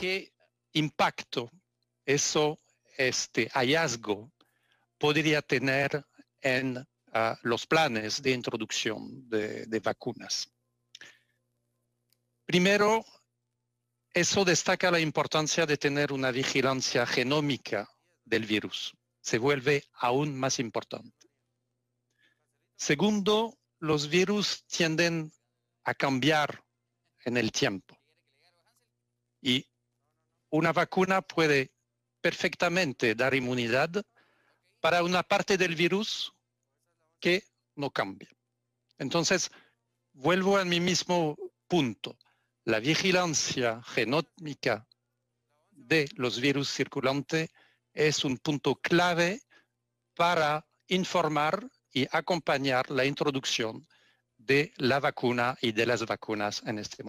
qué impacto eso, este hallazgo podría tener en ah, los planes de introducción de, de vacunas. Primero, eso destaca la importancia de tener una vigilancia genómica del virus. Se vuelve aún más importante. Segundo, los virus tienden a cambiar en el tiempo. Y una vacuna puede perfectamente dar inmunidad para una parte del virus que no cambia. Entonces, vuelvo a mi mismo punto. La vigilancia genómica de los virus circulantes es un punto clave para informar y acompañar la introducción de la vacuna y de las vacunas en este momento.